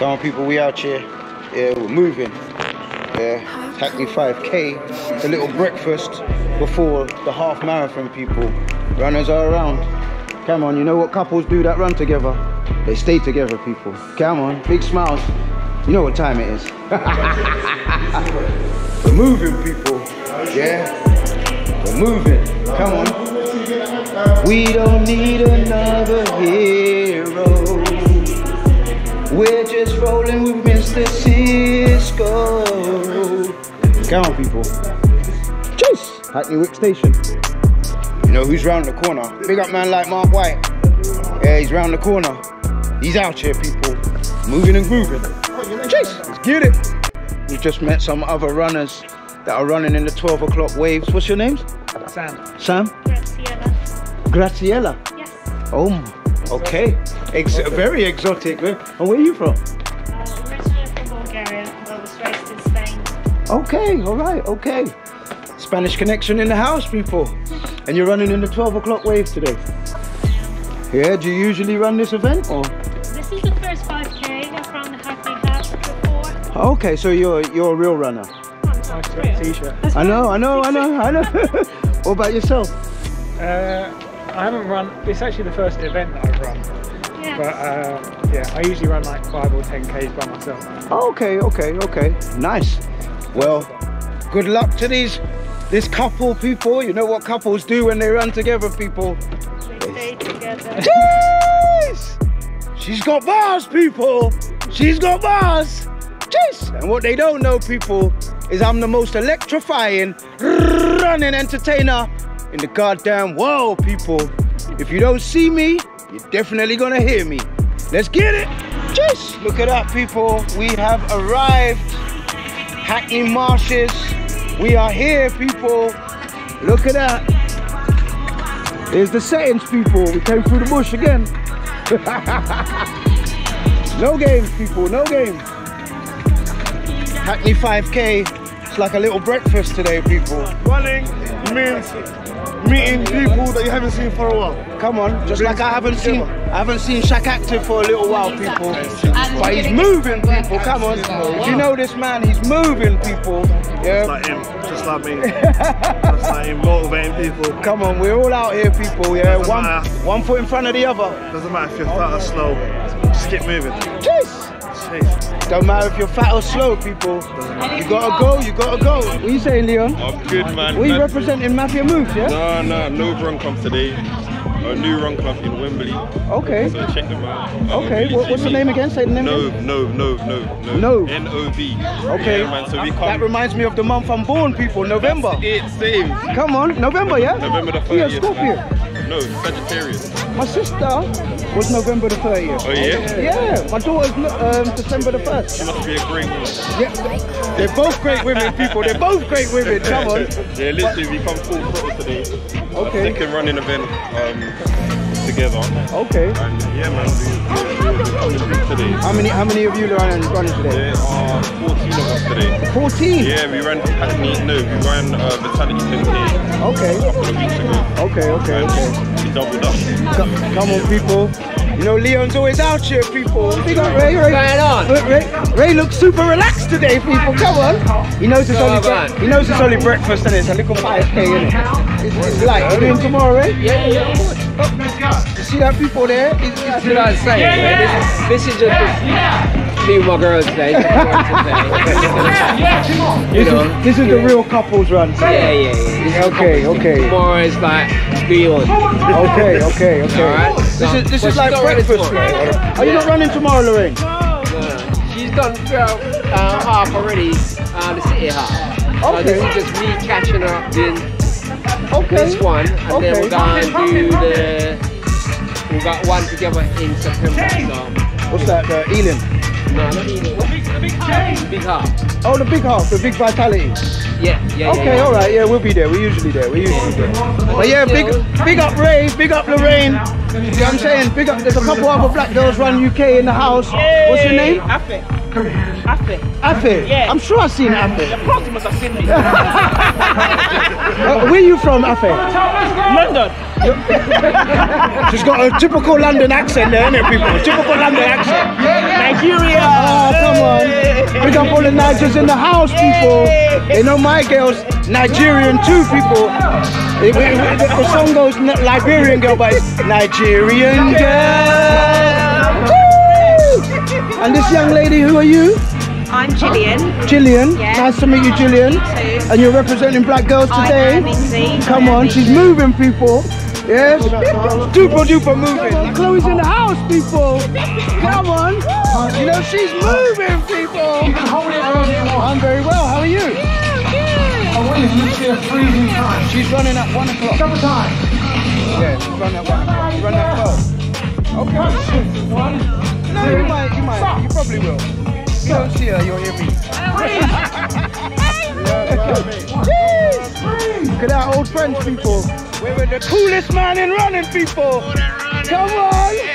Come on, people, we out here. Yeah, we're moving. Yeah, Hackney 5K. It's a little breakfast before the half marathon, people. Runners are around. Come on, you know what couples do that run together? They stay together, people. Come on, big smiles. You know what time it is. we're moving, people. Yeah, we're moving. Come on. We don't need another hero. We're just rolling with Mr. Sisko. Come on, people. Chase! Hackney Wick Station. You know who's round the corner? Big up man like Mark White. Yeah, he's round the corner. He's out here, people. Moving and grooving. Chase! Let's get it. We just met some other runners that are running in the 12 o'clock waves. What's your names? Sam. Sam? Graziella. Graziella. Yes. Oh, okay. Ex very exotic. And where are you from? Uh, originally from Bulgaria, but was raised in Spain. Okay, all right, okay. Spanish connection in the house, people. And you're running in the 12 o'clock wave today. Yeah, do you usually run this event or? This is the first 5k. I've run the Hackney Half before. Okay, so you're you're a real runner. I'm. T-shirt. I know, I know, I know, I know. what about yourself? Uh, I haven't run. It's actually the first event that I've run. Yeah. But uh, yeah, I usually run like five or ten k's by myself. Okay, okay, okay. Nice. Well, good luck to these this couple people. You know what couples do when they run together, people. they stay together. Jeez! She's got bars, people. She's got bars. Jeez! And what they don't know, people, is I'm the most electrifying running entertainer in the goddamn world, people. If you don't see me, you're definitely gonna hear me. Let's get it. Jeez! Look at that, people. We have arrived. Hackney Marshes. We are here, people. Look at that. There's the settings, people. We came through the bush again. no games, people. No games. Hackney 5K. It's like a little breakfast today, people. Running means meeting people that you haven't seen for a while. Come on, just like I haven't seen, I haven't seen Shaq active for a little while, people. But he's moving, people. Come on, if you know this man, he's moving, people. Just Yeah. like him, just like me. just like him, motivating people. Come on, we're all out here, people. Yeah, Doesn't one, matter. one foot in front of the other. Doesn't matter if you're fat or slow, just keep moving. Jeez. Jeez. Don't matter if you're fat or slow, people. You gotta go, you gotta go. What are you saying, Leon? I'm good, man. What are you Man- representing Mafia Moves, yeah? No, no, no run club today. A new run club in Wembley. Okay. So check them out. Okay, what, what's the name again? Say the name No, again. no, no, no, no. No. N-O-V. Okay. Yeah, man, so we That reminds me of the month I'm born, people. November. It's same. Come on, November, yeah? November the You're a 30th. Scorpio. No, Sagittarius. My sister was November the 30th. Oh, yeah? Yeah, my daughter's um, December the 1st. She must be a great woman. Yeah, they're both great women, people. They're both great women. Come on. yeah, literally, we come full throttle today. Okay. Second running event um, together. Okay. And yeah, man, we, we, we're today. How many? How many of you running running today? There are 14 of us today. 14. Yeah, we ran Hackney, no, we ran uh, Vitality 10K Okay. a couple of weeks ago. Okay. Okay. Okay. We doubled up. Co- Come on, people. You know, Leon's always out here, people. Big up Ray. Ray. going on? Ray, Ray looks super relaxed today, people. Come on. He knows it's Go only bre- on. he knows it's only breakfast and it's a little 5k in it. It's, it's light. You doing tomorrow, Ray? Yeah, yeah, yeah, of course. You see that people there? It's, it's, what I was saying. man. This, this is just me and my girls today. you this, know, is, this is the real couples run. yeah, yeah, yeah. Okay, okay. Tomorrow is like beyond. Okay, okay, okay. Alright. This is this is like breakfast. Right? Are you not running tomorrow, Lorraine? Uh, she's done well, uh, half already, uh, the city half. So Okay. this is just me catching up doing Okay. this one, and Okay. then we're going to do the. We got one together in September. So What's that? The Ealing. no, not even. Big half. Big half. Oh, the big half, the big vitality. Yeah, yeah. Okay, yeah. all right. Yeah, we'll be there. We're usually there. We're usually there. But yeah, big big up Ray, big up Lorraine. You know what I'm saying? Big up. There's a couple other black girls run UK in the house. What's your name? Afe. Afe. Afe. Yeah. I'm sure I've seen Afe. Of course you must have seen me. Uh, where are you from, Afe? London. She's got a typical London accent there, innit, people? Typical London accent. Nigeria. Ah, We got all the Nigers in the house, people. They know my girls, Nigerian too, people. It- it- it- the song goes Liberian girl, but it's Nigerian girl. Woo! And this young lady, who are you? I'm Gillian. Jillian. Yeah. Nice to meet you, Jillian. too. And you're representing black girls today. am. Come on, she's moving, people. Yes, duper duper moving. Chloe's in the house, people. Come on. You know she's moving, people. You can hold it I'm very well. How are you? Good, good. I want you to see a freezing time. She's running at one o'clock. Double time. Yeah, she's running at one o'clock. She's running at twelve. Okay. You might, you might, you probably will. If you don't see her, you'll hear me. Look at our old friends, people. We're the coolest man in running, people. Come on.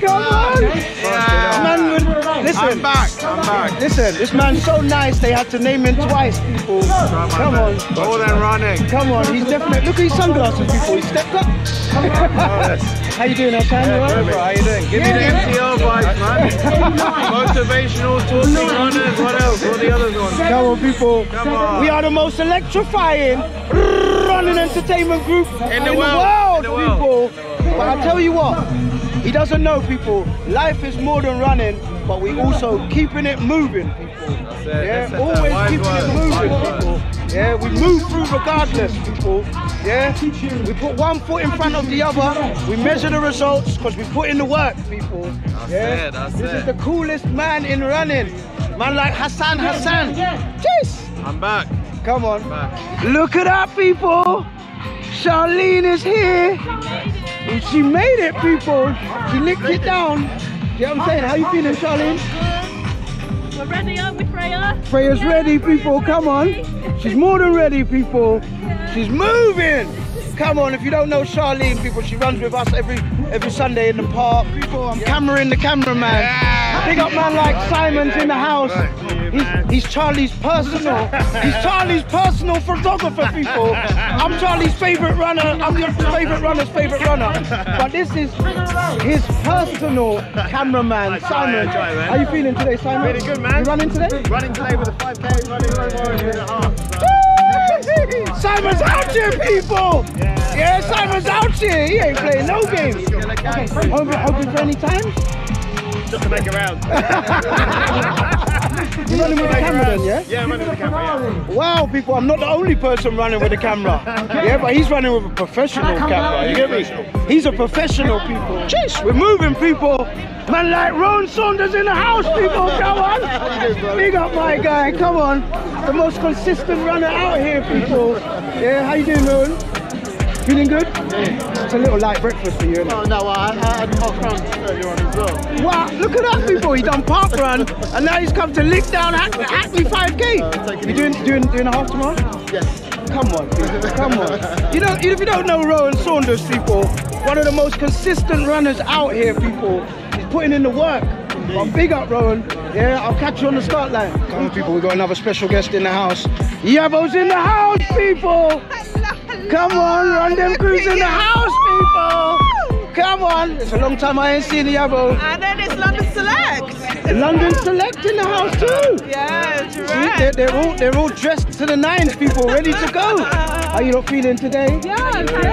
Come on. Man, with- listen. I'm back. I'm back. Listen, this man's so nice they had to name him twice, people. Come on. More than running. Come on, he's definitely. Look at his sunglasses, people. He stepped up. How you doing, all right? How you doing? Give me the MTR vibes, man. Motivational, talking runners. What else? What are the others ones? Come on, people. Come on. We are the most electrifying running entertainment group in the world. In the world. people. But I tell you what, he doesn't know, people. Life is more than running, but we also keeping it moving, people. Yeah, That's always Wise keeping words. it moving, Wise words. people. Yeah, we move through regardless, people. Yeah, we put one foot in front of the other. We measure the results because we put in the work, people. yeah, it, that's this it. is the coolest man in running. Man like Hassan Hassan. Jeez. I'm back. Come on. Back. Look at that, people. Charlene is here. And she made it, people. She licked it down. You know what I'm saying? How you feeling, Charlene? We're ready, aren't we, Freya? Freya's ready, people. Come on. She's more than ready, people. She's moving. Come on, if you don't know Charlene, people, she runs with us every every Sunday in the park. People, I'm cameraing the cameraman. Big up man like Simon's in the house. He's, he's Charlie's personal. He's Charlie's personal photographer, people. I'm Charlie's favorite runner. I'm your favorite runner's favorite runner. But this is his personal cameraman, Simon. How you feeling today, Simon? Really good, man. You running today? Running today with a 5k, running a and a half. Simon's out here, people! Yeah, Simon's out here. He ain't playing no games. Hoping, hoping for any time? Just to make a round. You're running with the camera then, yeah? Yeah, I'm running with the camera. Yeah. Wow, people, I'm not the only person running with a camera. Yeah, but he's running with a professional camera. You get me? He's a professional, people. Jeez, we're moving, people. Man like Rowan Saunders in the house, people. Come on. Big up my guy. Come on. The most consistent runner out here, people. Yeah, how you doing, Rowan? Feeling good? Yeah. It's a little light breakfast for you, isn't it? Oh, no, I, I had hot runs earlier on as well. Wow, look at that people. He done park run and now he's come to lick down Hackney, Hackney 5k. Uh, you doing doing doing a half tomorrow? Yes. Come on, people, come on. You know, if you don't know Rowan Saunders, people, one of the most consistent runners out here, people. He's putting in the work. But big up, Rowan. Yeah, I'll catch you on the start line. Come on, people, we got another special guest in the house. Yabo's in the house, people. Come on, Run Dem Crew's in the house, people. Come on. It's a long time I ain't seen the Yabo. And then it's London Select. London Select in the house too. Yeah, See, they're, they're all they're all dressed to the nines, people, ready to go. How you not feeling today? Yeah, good.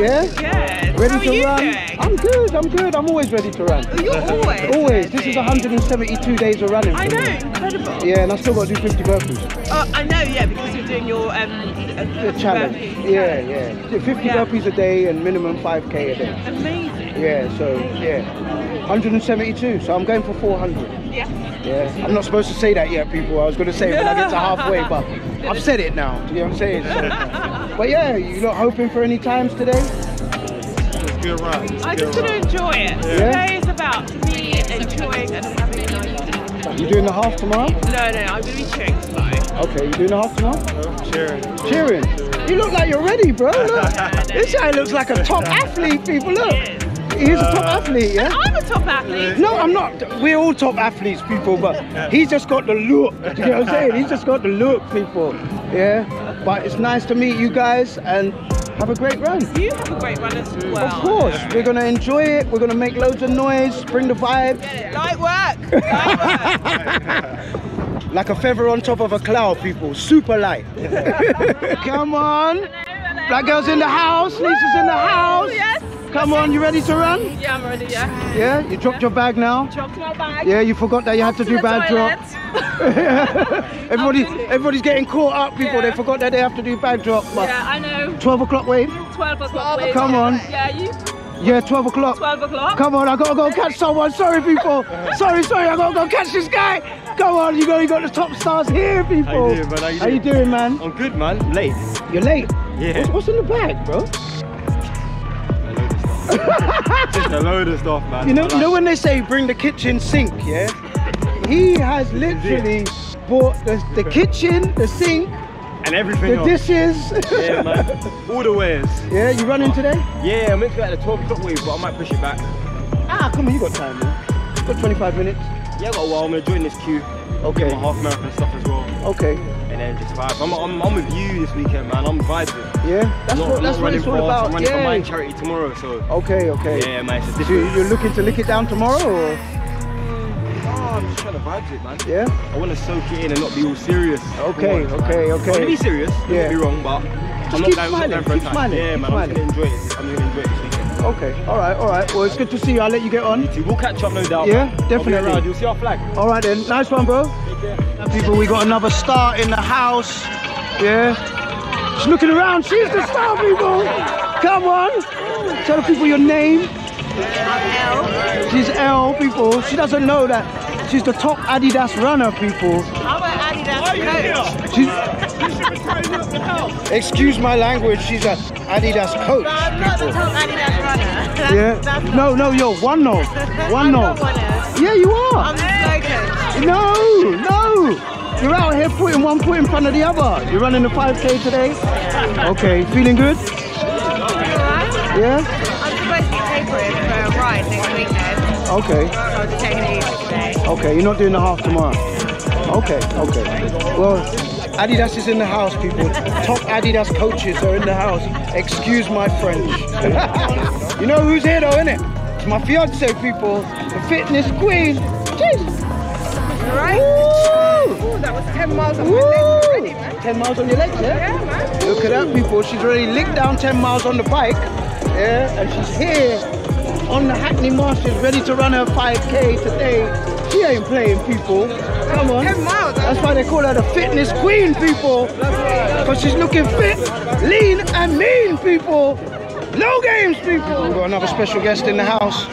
Yeah? Good. Ready How to you run? doing? I'm good, I'm good. I'm always ready to run. You're always. Always. This is 172 days of running. I know, incredible. Yeah, and I still got to do 50 burpees. Oh, I know, yeah, because you're doing your um, uh, The challenge. burpees. Yeah, yeah. 50 Yeah. burpees a day and minimum 5k a day. Amazing. Yeah, so yeah. 172, so I'm going for 400. Yeah. Yeah, I'm not supposed to say that yet, people. I was going to say it when I get to halfway, but I've said it now. Do you know what I'm saying? So, but yeah, you're not hoping for any times today? It's a good run. It's a I good just going to enjoy it. Yeah. Today is about me enjoying and having a nice time. You doing the half tomorrow? No, no, I'm going to be cheering tomorrow. Okay, you doing the half tomorrow? Oh, cheering. Cheering. You look like you're ready, bro. Look. This guy looks like a top athlete, people. Look. He's a top uh, athlete, yeah? I'm a top athlete. No, I'm not. We're all top athletes, people, but he's just got the look. Do you know what I'm saying? He's just got the look, people. Yeah. But it's nice to meet you guys and have a great run. You have a great run as well. Of course, we're gonna enjoy it. We're gonna make loads of noise, bring the vibe. Light work. Light work. like a feather on top of a cloud, people. Super light. Come on. Black girl's in the house. Liza's in the house. Yes. Come on, you ready to run? Yeah, I'm ready. Yeah. Yeah, you dropped your bag now. Dropped my bag. Yeah, you forgot that you had to do the bag drop. Toilet. Everybody, everybody's getting caught up, people. They forgot that they have to do bag drop. But Yeah, I know. 12 o'clock wave? 12 o'clock. wait. Come on. Yeah, you. Yeah, 12 o'clock. 12 o'clock. Come on, I gotta go catch someone. Sorry, people. Sorry, sorry, I gotta go catch this guy. Come on, you got, you got the top stars here, people. How you doing, man? How you How you doing, man? I'm good, man. I'm late. You're late. Yeah. What's, what's in the bag, bro? Just a load of stuff, man. You know, I you know when they say bring the kitchen sink, yeah? He has literally bought the, the kitchen, the sink, and everything the dishes. Yeah, man. All the wares. yeah, you running today? Yeah, I'm meant to be at the 12 o'clock wave, but I might push it back. Ah, come on, you got time, man. You Got 25 minutes. Yeah, I got a while. I'm gonna join this queue. Okay. My half marathon stuff as well. Okay. And then just vibe. I'm, I'm, I'm with you this weekend, man. I'm vibing. Yeah, that's not, what that's what it's all about. I'm running for my charity tomorrow, so. Okay, okay. Yeah, man, it's a So you're looking to lick it down tomorrow, or I'm just trying to vibe it, man. yeah? I want to soak it in and not be all serious. Okay, Come on, okay, man. okay. I'm gonna be serious. Don't Yeah. get me wrong, but I'm not keep going, smiling, not going for a keep time. smiling, Yeah, keep man. I'm just smiling. gonna enjoy it. I'm gonna enjoy it this weekend. Okay, all right, all right. Well, it's good to see you. I'll let you get on. We'll catch up, no doubt. Yeah, man. Definitely. You'll see our flag. All right then, nice one, bro. People, we got another star in the house. Yeah, she's looking around. She's the star, people. Come on, tell the people your name. She's L, people. She doesn't know that she's the top Adidas runner, people. I'm an Adidas coach. She's, excuse my language. She's a Adidas coach. I'm not the top Adidas runner. That's, Yeah. That's No, no, you're one no. One I'm no. not one of- Yeah, you are. I'm the slow coach. No, no. You're out here putting one foot in front of the other. You're running the 5K today? Okay, feeling good? Yeah? I'm supposed to be tapering for a ride next weekend. Okay, okay. You're not doing the half tomorrow. Okay, okay. Well, Adidas is in the house, people. Top Adidas coaches are in the house. Excuse my French. you know who's here though, innit? It's my fiance, people. The fitness queen. Alright. Woo! Ooh, that was 10 miles on my legs already, man. 10 miles on your legs, yeah? Yeah, man. Look at that, people. She's already licked down 10 miles on the bike. Yeah, and she's here on the Hackney Marshes, ready to run her 5K today. She ain't playing, people. Come on. 10 miles. That's why they call her the fitness queen, people. Because she's looking fit, lean, and mean, people. No games, people. We've got another special guest in the house.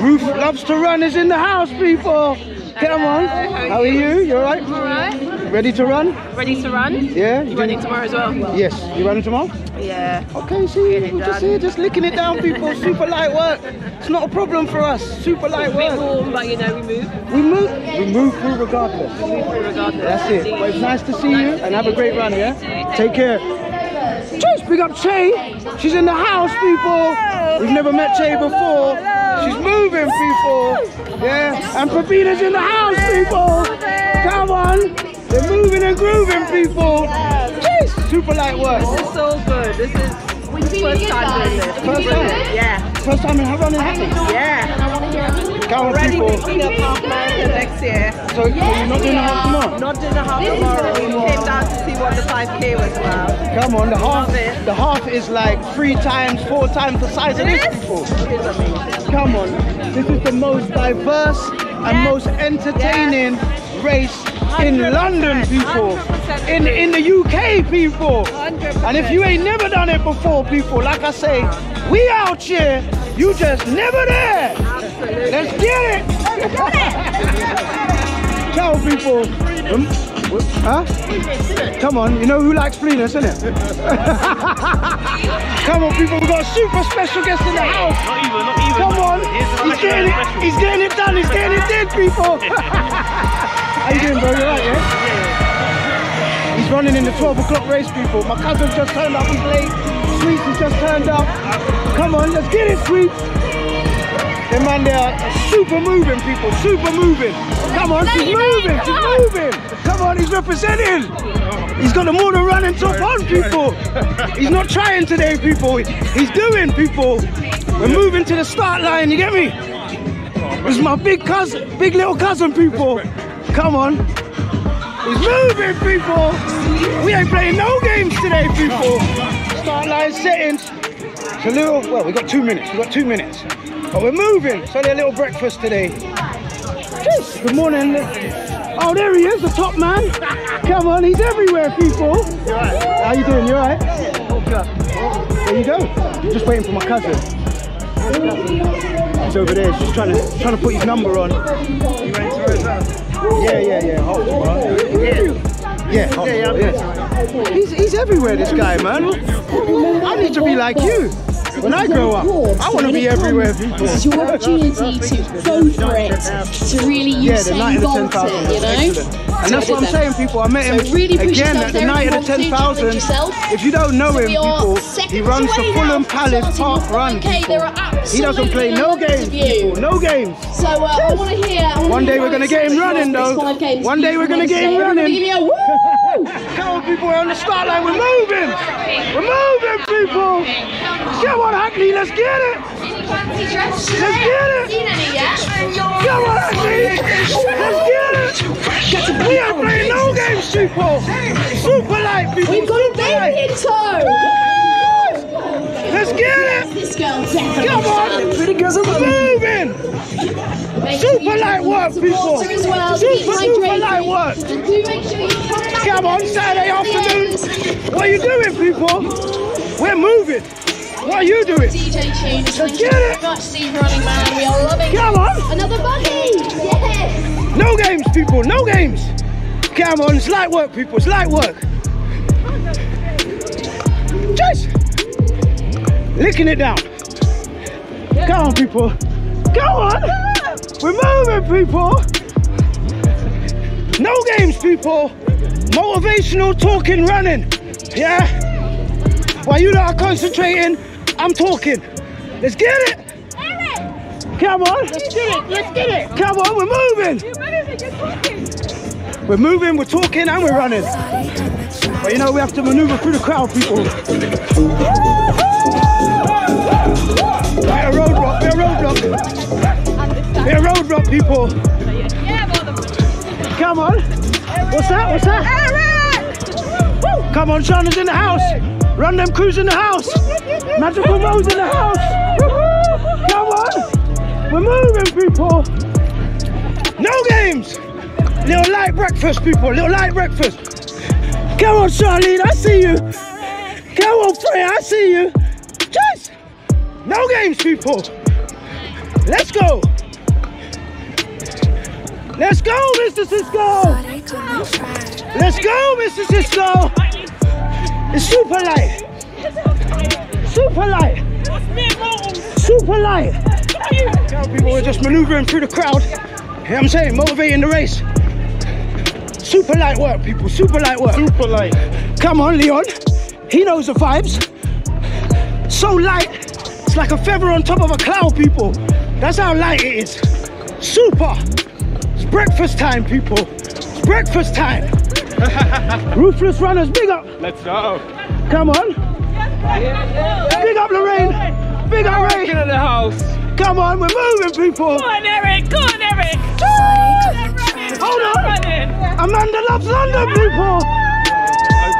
Ruth loves to run is in the house, people. Come on. How are you? You alright? Alright. Ready to run? Ready to run? Yeah? You Running tomorrow as well? Yes. You running tomorrow? Yeah. Okay, see, we're just here, just licking it down, people. Super light work. It's not a problem for us. Super light A bit work. warm, but you know, we move. We move, we move through regardless. Regardless. That's it. But it's nice to see you and have a great run, yeah? Take care. Cheers, big up Che. She's in the house, people. We've never met Che before. She's moving, people. Yeah, and Pepina's in the house, people. Come on. They're moving and grooving, people. Cheers. Super light work. This is so good. This is first time doing this. First time? Yeah. First time in running Hackney. Yeah. Come on, Ready people. picking up half marathon next year. So, so you're not doing the half tomorrow? Not doing the half tomorrow. We came down to see what the 5k was about. Come on, the half, the half is like three times, four times the size of this, people. Come on, this is the most diverse and Yes. most entertaining race in London, people. 100% In in the UK, people. 100%. And if you ain't never done it before, people, like I say, we out here, you just never there. Absolutely. Let's get it. Ciao, people. Um, huh? Come on, you know who likes Fleenus, innit? Come on, people, we've got a super special guest in the house. Not even, not even. Come on, he's getting it, he's getting it done, he's getting it done, people. How you doing, bro? You alright, yeah? He's running in the 12 o'clock race, people. My cousin just turned up, he's late. Sweets has just turned up. Come on, let's get it, Sweets. The man there are super moving, people, super moving. Come on, she's moving, she's moving. Come on, he's representing. He's got the motor running top on, people. He's not trying today, people. He's doing, people. We're moving to the start line, you get me? It's my big cousin, big little cousin, people. Come on. He's moving, people. We ain't playing no games today, people. Start line settings. It's a little, well, we got two minutes. We got two minutes. But we're moving. It's only a little breakfast today. Jeez, Good morning. Oh, there he is, the top man. Come on, he's everywhere, people. You right? How you doing? You alright? There you go. Just waiting for my cousin. He's over there. He's just trying to trying to put his number on. Yeah, yeah, yeah. Hold on. Yeah, hold on, yeah. He's, he's everywhere, this guy, man. I need to be like you. When I grow up, I want to be everywhere, people. This is your opportunity to go for it, to really Yeah, use the Usain night of the Bolt 10,000. it, you know? And that's what I'm saying, people. I met him really again at the night of the you want to, 10,000. If you don't know him, people, he runs the Fulham. Palace Park Run. 5K, there people. are He doesn't play no games, people. No games. So uh, I want to hear. One day we're gonna get him running, though. for this 5K. One day we're gonna get him running. Give me a woo! Come on, people, we're on the start line. We're moving. We're moving, people. Come on, Hackney, let's get it. Fancy dress Let's get it. Seen any yet? Come on, Hackney. Let's get it. We ain't playing no games, people. Super light, people. We've got a baby in tow! Let's get it. This girl definitely. Come on. Pretty girls are Moving. Super light work, people. water As well. Super, super light work. And do make sure you come on, Saturday afternoon. What are you doing, people? We're moving. What are you doing? DJ Tune, Let's get it. much, Running Man. We are loving Come on. another buggy. Yes. No games, people. No games. Come on, it's light work, people. It's light work. Just licking it down. Come on, people. Come on. We're moving, people. No games, people. Motivational talking, running. Yeah. While you lot are concentrating, I'm talking. Let's get it. Come on. Let's get it. Let's get it. Come on, we're moving. We're moving, we're talking, and we're running. But you know, we have to maneuver through the crowd, people. Bit of roadblock, bit of roadblock. Bit of roadblock, people. Come on. What's that? What's that? Come on, Shauna's in the house. Run Dem Crew's in the house. Magical Mo's in the house. Come on. We're moving, people. No games. Little light breakfast, people. Little light breakfast. Come on, Charlene. I see you. Come on, Freya. I see you. Just no games, people. Let's go. Let's go, Mr. Sisko. Let's go, Mr. Sisko. It's super light. Super light. Super light. Come people, we're just maneuvering through the crowd. You know what I'm saying? Motivating the race. Super light work, people. Super light work. Super light. Come on, Leon. He knows the vibes. So light. It's like a feather on top of a cloud, people. That's how light it is. Super. It's breakfast time, people. It's breakfast time. Ruthless runners, big up. Let's go. Come on. Big up Lorraine. Big up Ray. Get in the house. Come on, we're moving, people. Come on, Eric. Come on, Eric. Ah! Hold on. Amanda loves London, people.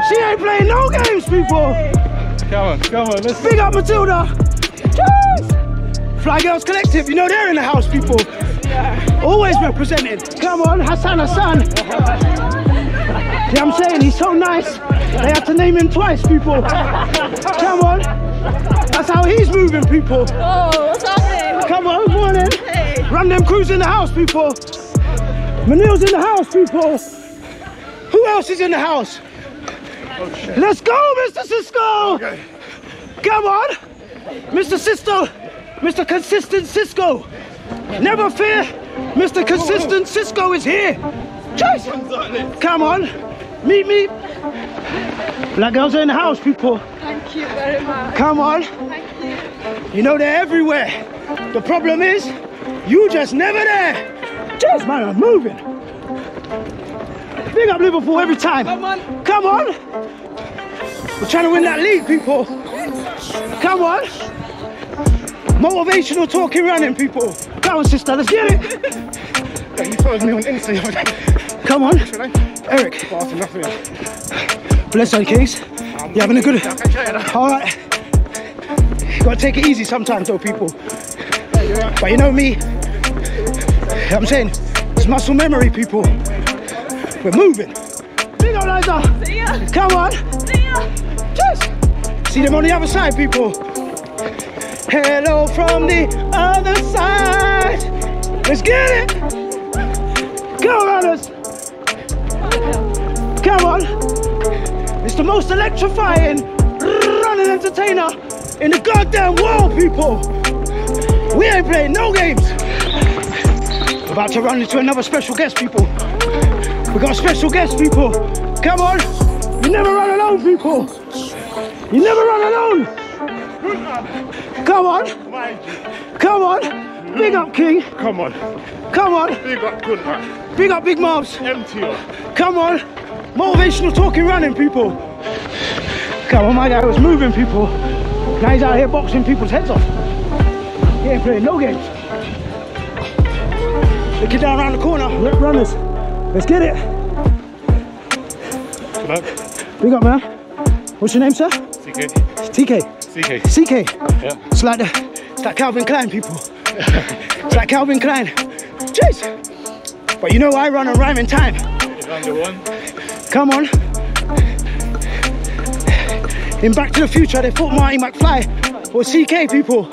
She ain't playing no games, people. Come on, come on. Let's Big up Matilda. Cheers. Fly Girls Collective, you know they're in the house, people. Always represented. Come on, Hassan Hassan. Uh-huh. See, I'm saying he's so nice. They had to name him twice, people. Come on. That's how he's moving, people. Oh, what's happening? Come on, morning. Hey. Run Dem Crew's in the house, people. Manil's in the house, people. Who else is in the house? Let's go, Mr. Sisko. Come on. Mr. Sisko. Mr. Consistent Sisko. Never fear. Mr. Consistent Sisko is here. Chase. Come on. Meet me. Black girls are in the house, people. Thank you very much. Come on. Thank You know they're everywhere. The problem is, you just never there. Just man, I'm moving. Big up Liverpool every time. Come on. Come on. We're trying to win that league, people. Come on. Motivational talking running, people. Come on, sister, let's get it. Yeah, he follows me on Insta. Come on. What's your name? Eric. Fast enough, yeah. Bless you, Kings. You having a good? I can you that. All right. Gotta take it easy sometimes, though, people. But you know me. You know what I'm saying? It's muscle memory, people. We're moving. Big up, Liza. See ya. Come on. See ya. Cheers. See them on the other side, people. Hello from the other side. Let's get it. Go, runners. Come on. It's the most electrifying running entertainer in the goddamn world, people. We ain't playing no games. About to run into another special guest, people. We got special guest, people. Come on. You never run alone, people. You never run alone. Come on. Come on. Big up, King. Come on. Come on. Big up, good man. Big up, Big Mobs. Empty. Come on. Motivational talking running, people. Come on, my guy was moving people. Now he's out here boxing people's heads off. He ain't playing no games. Look it down around the corner. Rip runners. Let's get it. Hello. Big up, man. What's your name, sir? TK. TK. CK. CK. Yeah. It's like the, it's like Calvin Klein, people. it's like Calvin Klein. Jeez. But you know I run a rhyming time. Come on. In Back to the Future, they thought Marty McFly was CK, people.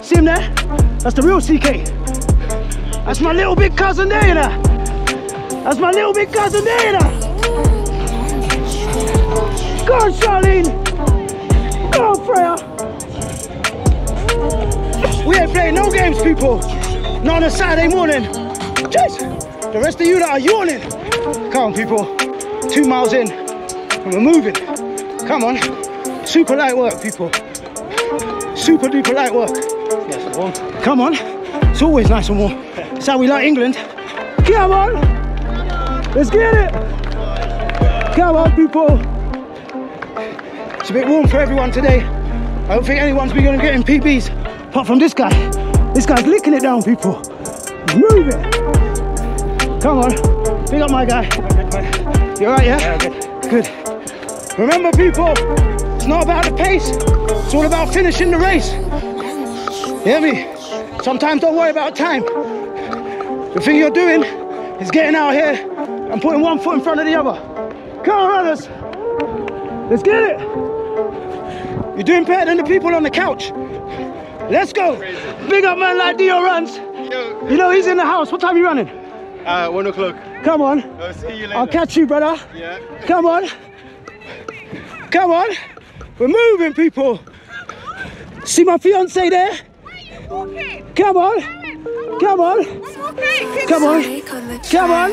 See him there? That's the real CK. That's my little big cousin there, you know. That's my little big cousin there, you know. Go on, Charlene. Go on, Freya. We ain't playing no games, people. Not on a Saturday morning. Jeez. The rest of you that are yawning. Come on, people. Two miles in, and we're moving. Come on. Super light work, people. Super duper light work. Yes, warm. Come on. It's always nice and warm. That's how we like England. Come on. Let's get it. Come on, people. It's a bit warm for everyone today. I don't think anyone's been going to get in PBs apart from this guy. This guy's licking it down, people. Move it. Come on. Big up my guy. You alright, yeah? Good. Remember, people, it's not about the pace, it's all about finishing the race. You hear me? Sometimes don't worry about time. The thing you're doing is getting out here and putting one foot in front of the other. Come on, runners. Let's get it. You're doing better than the people on the couch. Let's go. Big up man like Dio runs. You know he's in the house. What time are you running? Uh, one o'clock. Come on. I'll see you later. I'll catch you, brother. Yeah. Come on. Come on. We're moving, people. See my fiance there? Come on. Come on. Come on. Come on.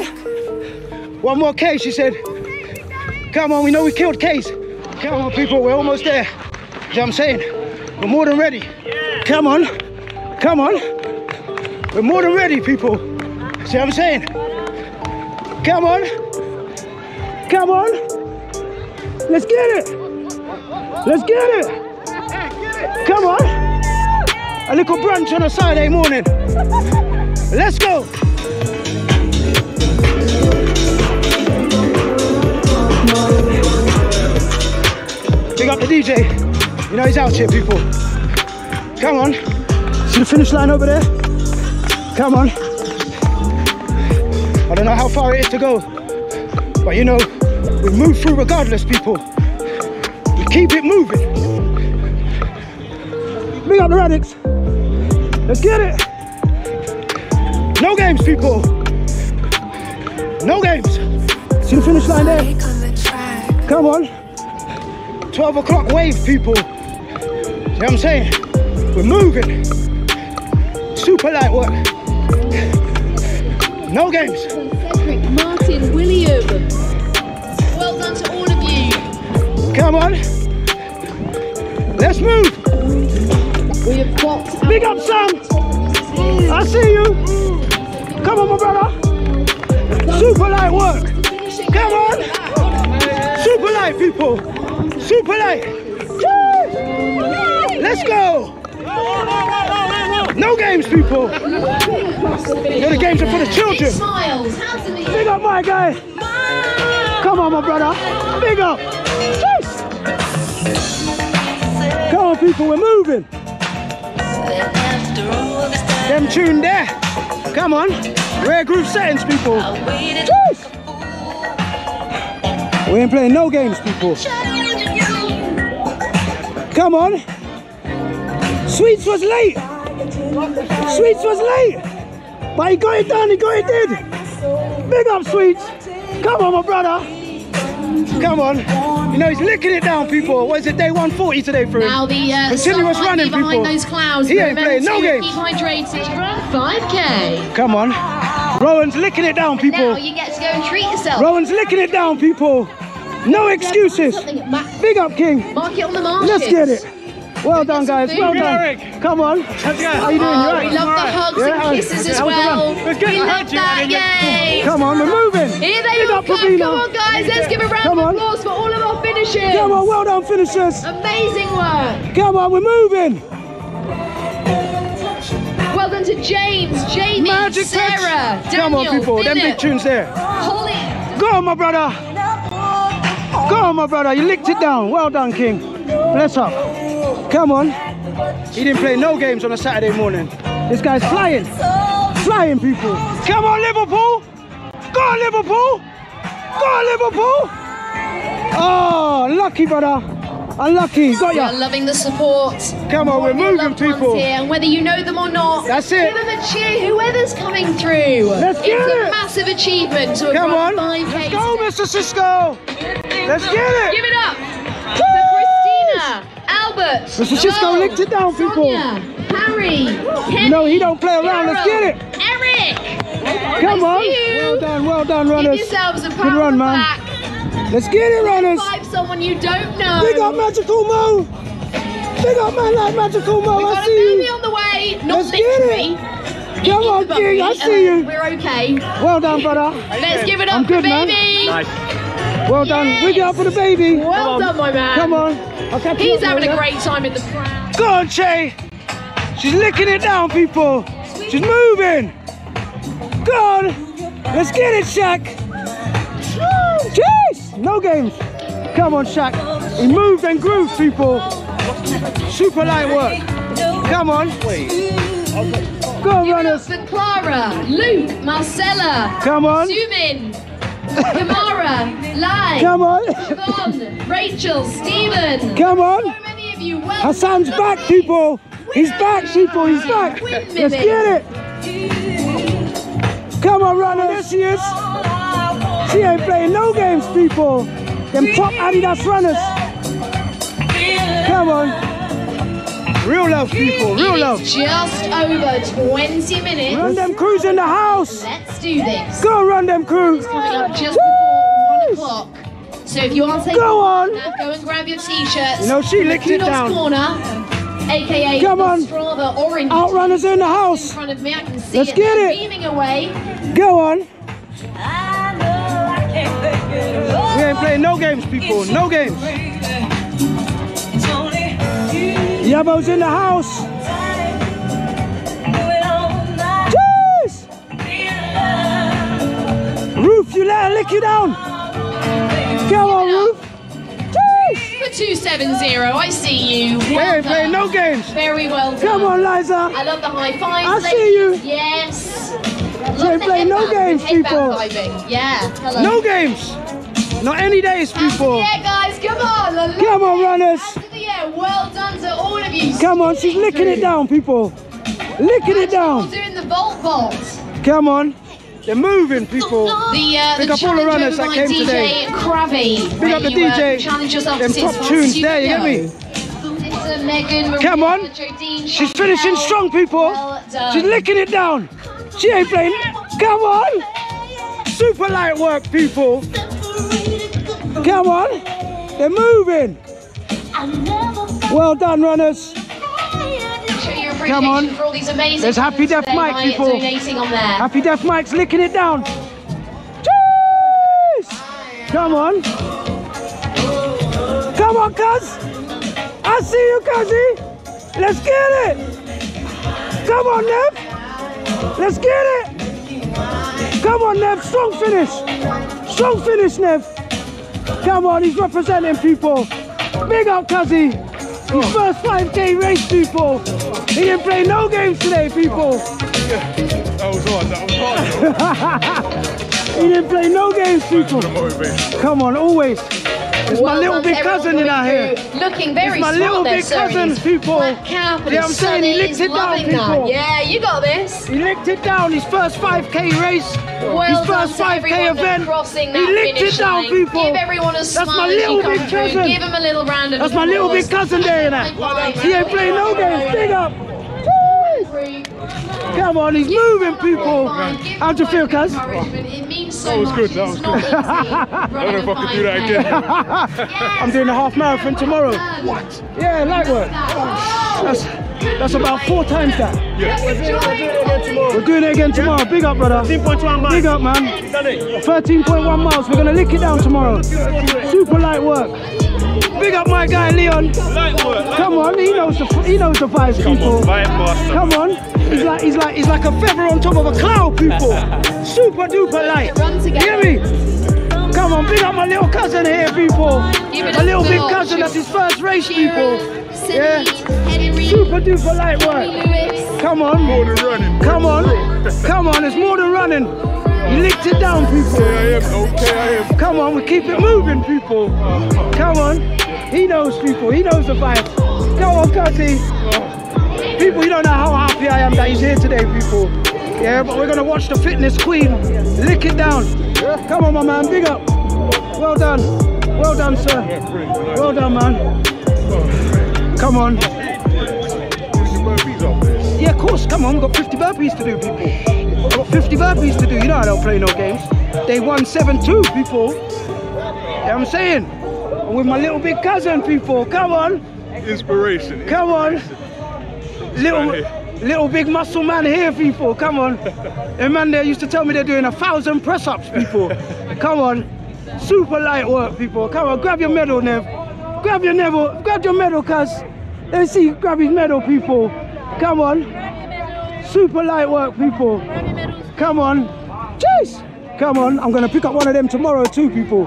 One more case, she said. Come on, we know we killed case. Come on, people, we're almost there. You know what I'm saying? We're more than ready. Come on. Come on. We're more than ready, people. See what I'm saying? Come on. Come on. Let's get it. Let's get it. Come on. A little brunch on a Saturday morning. Let's go. Big up the DJ. You know he's out here, people. Come on. See the finish line over there? Come on. I don't know how far it is to go, but you know, we move through regardless, people. We keep it moving. Big up the Radix. Let's get it. No games, people. No games. See the finish line there? Come on. 12 o'clock wave, people. See what I'm saying? We're moving. Super light work. No games. Cedric Martin Williams. Well done to all of you. Come on. Let's move. We have got Big up, Sam. Mm. I see you. Come on, my brother. Super light work. Come on. Super light, people. Super light. Let's go. No games, people. No, the games are for the children. Smiles, hands in the Big up my guy. Come on, my brother. Big up. Jeez. Come on, people, we're moving. Them tune there. Come on. Rare groove settings, people. Jeez. We ain't playing no games, people. Come on. Sweets was late. Sweets was late. But he got it done, he got it did. Big up, Sweets. Come on, my brother. Come on. You know, he's licking it down, people. What is it, day 140 today for him? Now the uh, Continuous might running, behind people. those clouds. He ain't playing no games. Keep hydrated. Run 5k. Come on. Rowan's licking it down, people. Now people. you get to go and treat yourself. Rowan's licking it down, people. No excuses. Big up, King. Mark it on the margins. Let's get it. Well done, guys. Well done. Come on. How you doing? You Oh, right? we love the hugs Yeah, and kisses as the run? well. Let's get We love that. Yay. Come on, we're moving. Here they Big all come. Pavina. Come on, guys. Let's give a round Come of on. applause for all of our finishers. Come on, well done, finishers. Amazing work. Come on, we're moving. Well done to James, Jamie, Magic Sarah, touch. Daniel, Come on, people. Them big tunes there. Holly. Go on, my brother. Go on, my brother. You licked it down. Well done, King. Bless up. Come on. He didn't play no games on a Saturday morning. This guy's flying. Flying, people. Come on, Liverpool. Go on, Liverpool. Go on, Liverpool. Oh, lucky, brother. Unlucky. Got We are ya. loving the support. Come on, we're moving, people. Here, and whether you know them or not, That's it. Give them a cheer, whoever's coming through. Let's it's get a it. massive achievement to Come on. 5K Let's go. Mr. Sisko. Let's get it. Give it up Albert, Mr. Sisko Joel, licked it down, people. Sonia, Harry, Kenny, No, he don't play around. Let's get it. Eric. Come on. see you. Well done, well done, Give runners. yourselves a Good run, man. back. Let's get it, runners. Five someone you don't know. Big up Magical Mo. Big up man like Magical Mo. We've I got a see baby you. on the way. Not Let's get literally. it. Come on, But King. I see you. We're okay. Well done, brother. Let's give it up I'm good, for man. baby. Well done. We it up for the baby. Well done, my man. Come on. I'll catch you He's up having a great time in the crowd. Go on, Che. She's licking it down, people. She's moving. Go on. Let's get it, Shaq. Jeez. No games. Come on, Shaq. He moved and grooved, people. Super light work. Come on. Go on, Give it up runners. for Clara, Luke, Marcella, Come on. Sumin, Kamara, Lai, Come on. Siobhan, Rachel, Stephen. Come on. So many of you. Well Hassan's done. back, people. He's back, people. He's back. Let's get it. Come on, runner. There she is. She ain't playing no games, people. Them top Adidas runners. Come on. Real love, people. Real It love. is just over 20 minutes. Run Dem Crew's in the house. Let's do this. Go Run Dem Crew. O'clock. So if you are taking Go on. that, go and grab your t-shirts. You know, she licked it Kudos down. Corner, aka Come on. Strava orange Outrunners in the in house. front of me. I can see Let's it get now it. beaming away. Go on. We ain't playing no games, people. No games. Yabo's in the house. Jeez. Roof, you let her lick you down. Come on. For 270, I see you. We Well ain't playing no games. Very well done. Come on, Liza. I love the high fives. I ladies. see you. Yes. Ain't playing no games, people. Yeah. Hello. No games. Not any days, people. Yeah, guys, come on. Love Come on, runners. Hands in the air. Well done to all of you. Come on, she's licking it down, people. Licking it down. doing the vault vault. Come on. They're moving, people. The, uh, Pick the up all the runners that by came DJ today. Kravy. Big up the where you, uh, DJ. challenge yourself Them to sing top tunes there, you get me? Sister Megan, Maria, Come on. Jodine, She's finishing strong, people. Well. She's licking it down. She ain't playing. Come on. Super light work, people. Come on. They're moving. Well done, runners. Show your appreciation Come on. for all these amazing There's Happy Deaf Mike, people. donating on there. Happy Deaf Mike's licking it down. Jeez. Come on. Come on, cuz. I see you, cuzzy. Let's get it. Come on, Nev. Let's get it. Come on, Nev. Strong finish. Strong finish, Nev. Come on, he's representing people. Big up, Cuzzy. His first 5K race, people. He didn't play no games today, people. That was hard. That was hard. He didn't play no games, people. Come on, always. It's my little big cousin in our going here. Looking very It's my smart little there, big cousin, Surrey's. people. Yeah, I'm his saying he licked it down, people. that. Yeah, you got this. He licked it down, his first 5k race, Well his first 5k event. He licked it down, line. people. Give everyone a That's smile my as you little big cousin. Give him a little round of That's my little big cousin there, in that. He ain't playing no games, big up. Come on, he's moving, people. How'd you feel, cuz? It means so That was much. good, that was good. I don't know if I could do that running a again. 5K. I'm doing a half marathon tomorrow. What? Yeah, light work. That's that's about four times that. Yeah. We're doing it again tomorrow. Big up, brother. Big up, man. 13.1 miles. We're gonna lick it down tomorrow. Super light work. Big up my guy Leon. Light work. Come on, he knows the he knows the vibes, people. Come on, he's like he's like he's like a feather on top of a cloud, people. Super duper light. Run together. Hear me? Come on, big up my little cousin here, people. Give it My little big cousin, that's his first race, people. Yeah. Super duper light work. Come on, More than running. come on, come on. It's more than running. You licked it down, people. Okay, I am. Okay, I am. Come on, we keep it moving, people. Come on. He knows people. He knows the vibes. Come on, Cutty. People, you don't know how happy I am that he's here today, people. Yeah, but we're gonna watch the fitness queen lick it down. Come on, my man. Big up. Well done. Well done, sir. Well done, man. Come on. Yeah, of course. Come on. We've got 50 burpees to do, people. I've got 50 burpees to do. You know I don't play no games. They won 7-2, people. Yeah, I'm saying. With my little big cousin, people. Come on. Inspiration. Come on. Little, little big muscle man here, people. Come on. And man, they used to tell me they're doing a thousand press ups, people. Come on. Super light work, people. Come on, grab your medal, Nev. Grab your medal. Grab your medal, cuz. Let's see, grab his medal, people. Come on. Super light work, people. Come on. Jeez. Come on. I'm going to pick up one of them tomorrow, too, people.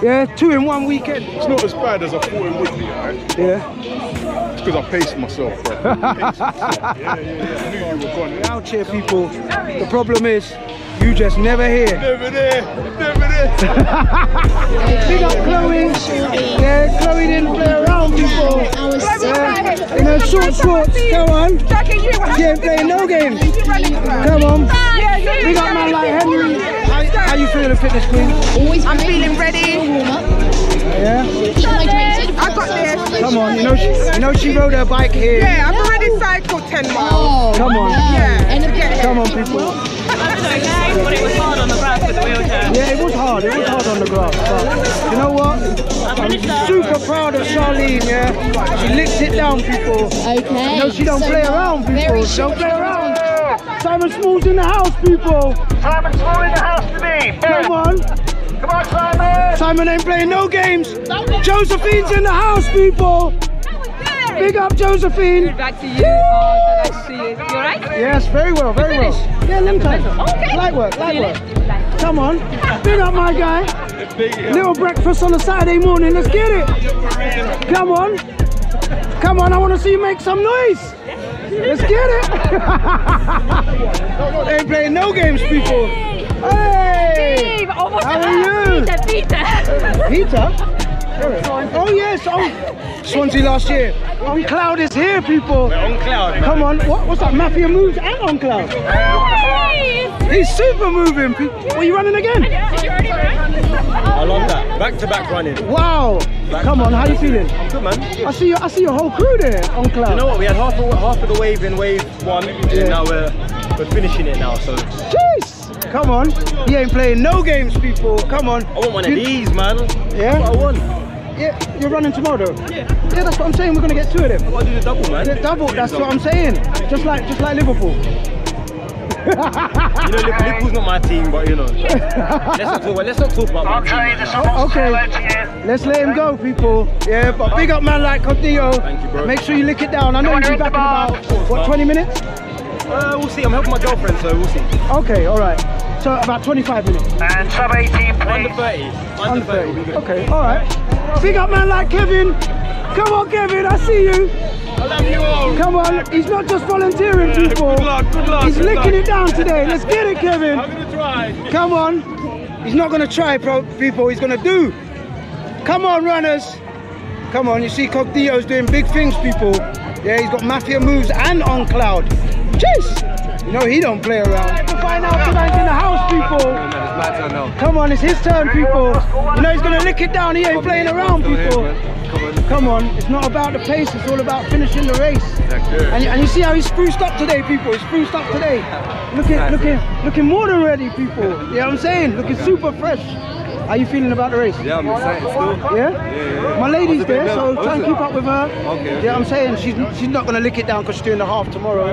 Yeah, two in one weekend. It's not as bad as I thought it would be, alright? Yeah. It's because I paced myself, bro. Paced myself. Yeah, yeah, yeah. I knew you were gone. out here, people. The problem is, you just never hear. Never there. Never there. Big up Chloe. Yeah, Chloe didn't play around, people. Yeah, in her short shorts. Come on. She ain't playing no games. Come on. Big up man like Henry. How, you feeling, fitness queen? Always I'm ready feeling ready. Yeah. I got this. Come on. You know she, you know she rode her bike here. Yeah, I've already cycled 10 miles. Oh, Come on. Yeah. And a bit. Come on, people. but it was hard on the grass with the wheelchair. Yeah, it was hard. It was hard on the grass. But you know what? I'm super proud of Charlene. Yeah, she licked it down, people. Okay. You know she don't so play around, people. She don't play around. Simon Small's in the house, people. Simon Small in the house to me. Come on. Come on, Simon. Simon ain't playing no games. Josephine's in the house, people. Big up, Josephine. Back to you. Oh, so nice to see you. You alright? Yes, very well, very well. Yeah, limb time. Okay. Light work, light work. Come on. Big up, my guy. Little breakfast on a Saturday morning. Let's get it. Come on. Come on, I want to see you make some noise. Let's get it. they ain't playing no games, people. Hey. Oh, what's How are you? Peter, Peter. Peter? Oh yes, oh Swansea last year. On Cloud is here, people. On cloud. Come on, what, what's that? Mafia moves and on Cloud. He's super moving. people. Were you running again? Did you already run? I love that. Back to back running. Wow. Come on, how you feeling? I'm good man. I see you. I see your whole crew there on Cloud. You know what? We had half of, half of the wave in wave one, Yeah. and now we're we're finishing it now. So Jeez. Come on. He ain't playing no games, people. Come on. I want one of these, man. Yeah? What I want. Yeah, you're running tomorrow. though? Yeah. Yeah, that's what I'm saying. We're gonna get two of them. I do the double, man. The double. That's what I'm saying. Just like, just like Liverpool. You know, Liverpool- Liverpool's not my team, but you know. let's not talk. Let's not talk about my team. Okay, right the Okay. hello to you. Let's let him go, people. Yeah, but big up man like Cordillo. Thank you, bro. Make sure you lick it down. I know Come on, you'll be back in bar. about, what, 20 minutes? Uh, we'll see. I'm helping my girlfriend, so we'll see. Okay, all right. So about 25 minutes. And sub 18, please. Under 30. Under 30 will be good. Okay, all right. Big up man like Kevin. Come on, Kevin, I see you. I love you all. Come on, he's not just volunteering, people. Good luck, good luck. He's good licking luck. it down today. Let's get it, Kevin. I'm gonna try. Come on. He's not going to try, pro- people. He's going to do. Come on, runners. Come on. You see, Cogdio's doing big things, people. Yeah, he's got mafia moves and on cloud. Jeez. You know he don't play around. To find out tonight's in the house, people. Man, it's turn now. Come on, it's his turn, people. You know he's going to lick it down. He ain't playing around, Still people. Man. Come on. Come on, it's not about the pace, it's all about finishing the race. Exactly. And, you- and you see how he's spruced up today, people. He's spruced up today. Looking, looking, looking more than ready, people. You know what I'm saying? Looking super fresh. How you feeling about the race? Yeah, I'm excited still. Yeah? yeah. My lady's I was a bit there, so nervous. try and keep up with her. Okay. Yeah, I'm saying she's she's not gonna lick it down because she's doing the half tomorrow.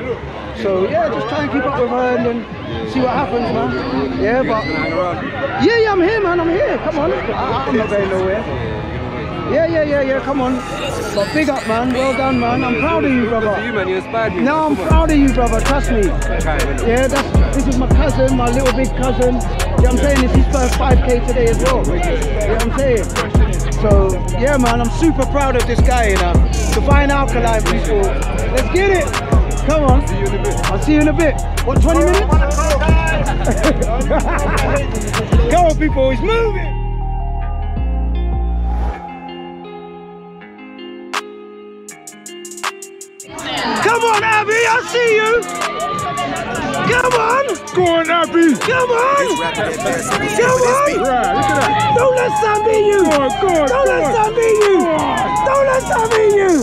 So yeah, just try and keep up with her and then see what happens, man. Yeah, You guys gonna hang but yeah, yeah, I'm here, man. I'm here. Come on, I, I'm not going nowhere. Yeah, yeah, yeah, yeah. Come on. But big up, man. Well done, man. I'm proud of you, brother. you, man. You inspired me. No, I'm proud of you, brother. Trust me. Try it, man. Yeah, that's this is my cousin, my little big cousin. You know what I'm saying? It's his first 5k today as well. You know what I'm saying? So yeah man, I'm super proud of this guy, you know. Divine Alkaline people. Let's get it! Come on. I'll see you in a bit. What 20 minutes? Come on people, he's moving! Abby, I see you! Come on! Go on, Abby. Come on! Come on! Right, look at that. Don't let Sam beat you! Go on, go on, Don't let on. Sam beat you! Don't let Sam beat you!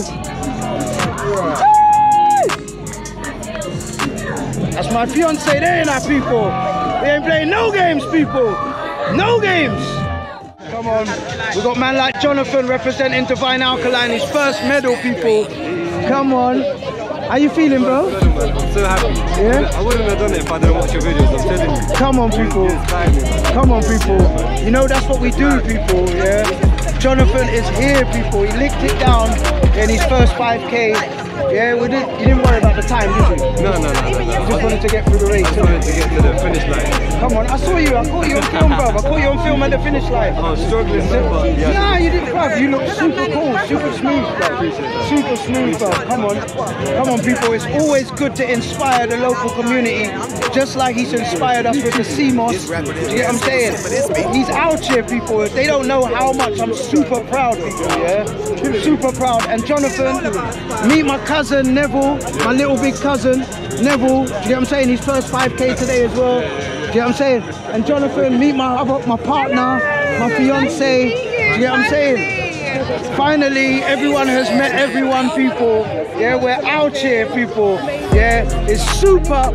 That's my fiance They ain't our people. We ain't playing no games, people. No games. Come on. We got man like Jonathan representing Divine Alkaline, his first medal, people. Come on. How you feeling, bro? I'm so happy. Yeah? I wouldn't have done it if I didn't watch your videos. I'm telling you. Come on, people. You inspired me, man. Come on, people. You know that's what we do, people. Yeah. Jonathan is here, people. He licked it down in his first 5k. Yeah, we didn't. You didn't worry about the time, did you? No, no, no, no, no. Just wanted to get through the race. I wanted to get to the finish line. Come on, I saw you. I caught you on film, bro. I caught you on film at the finish line. Was struggling, man, but yeah. Nah, you didn't, bro. You look super cool, super smooth, bro. Super smooth, bro. Come on, come on, people. It's always good to inspire the local community, just like he's inspired us with the CMOS. Do you get what I'm saying? He's out here, people. They don't know how much I'm super proud, people. Yeah, super proud. And Jonathan, meet my cousin Neville, my little big cousin Neville. You get what I'm saying? His first 5k today as well. Do you get what I'm saying? And Jonathan, meet my other, my partner, my fiance. Do you get what I'm saying? Finally, everyone has met everyone, people. Yeah, we're out here, people. Yeah, it's super,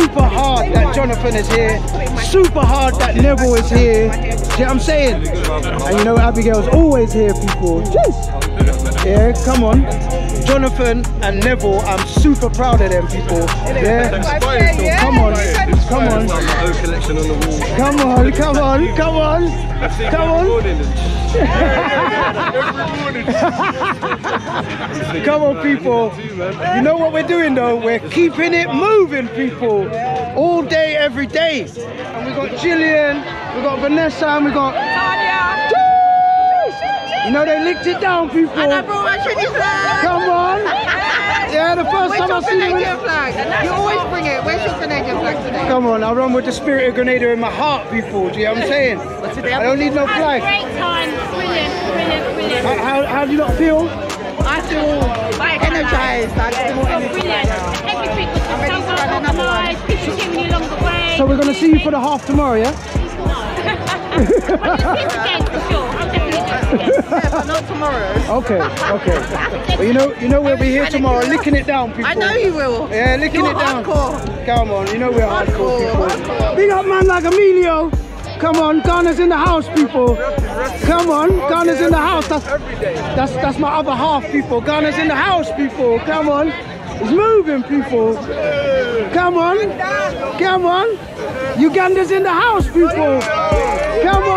super hard that Jonathan is here. Super hard that Neville is here. Know what I'm saying? And you know, Abigail's always here, people. Yes. Yeah, come on. Jonathan and Neville, I'm super proud of them, people. Yeah. Come on, come on. Own on. Come on, come on, come on, come on. Come on, people. You know what we're doing though? We're keeping it moving, people. All day, every day. And we got Gillian, we got Vanessa, and we got. Tanya. You know they licked it down, people. And I brought my Come on. Yeah, the first Where's time I've seen Canadian flag? You always bring it. Where's your Canadian flag today? Come on, I run with the spirit of Grenada in my heart, people. Do you know what I'm saying? I don't need no Had a flag. great time. Brilliant, brilliant, brilliant. How, how, how do you not feel? I feel energized. I feel Oh, energized. brilliant. Everything was I'm ready so to run another one. People giving you along the way. So we're going to see you for the half tomorrow, yeah? Well, you'll see us again for sure. Yeah, but not tomorrow. Okay, okay. But you know, you know we'll be here tomorrow, licking it down, people. I know you will. Yeah, licking You're it down. hardcore. Come on, you know we're hardcore, Hardcore, people. hardcore. Big up man like Emilio. Come on, Ghana's in the house, people. Come on, Ghana's in the house. That's, that's that's my other half, people. Ghana's in the house, people. Come on. It's moving, people. Come on. Come on. Uganda's in the house, people. Come on.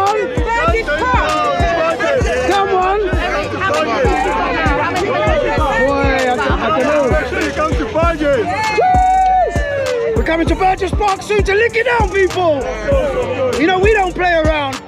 Coming to Burgess Park soon to lick it down, people. You know, we don't play around.